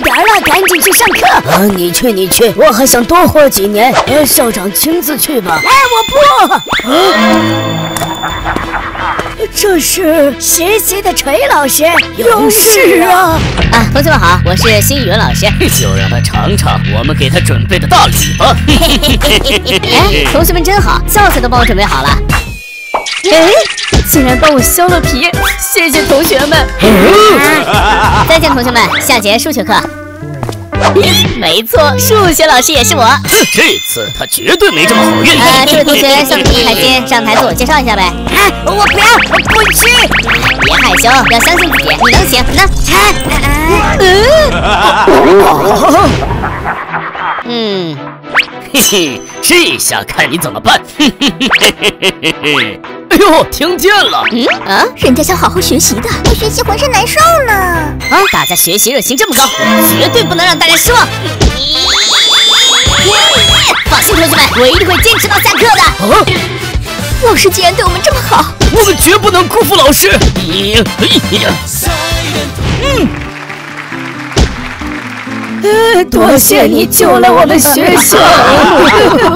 点了，赶紧去上课。啊，你去你去，我还想多活几年。呃，校长亲自去吧。哎，我不。这是实习的锤老师，有事啊！啊，同学们好，我是新语文老师。就让他尝尝我们给他准备的大礼吧。哎，同学们真好，教材都帮我准备好了。哎，竟然帮我削了皮，谢谢同学们。再见，同学们，下节数学课。没错，数学老师也是我。这次他绝对没这么好运。呃，这位同学向你台阶，上台自我介绍一下呗。啊，我不要，我不去。别害羞，要相信自己，你能行。那，嗯，嘿嘿，这下看你怎么办。嘿嘿嘿嘿嘿嘿嘿。哎呦，听见了？嗯啊，人家想好好学习的，不学习浑身难受呢。啊，大家学习热情这么高，绝对不能让大家失望。放心，同学们，我一定会坚持到下课的。啊，老师既然对我们这么好，我们绝不能辜负老师。你，哎呀，嗯，多谢你救了我们学校。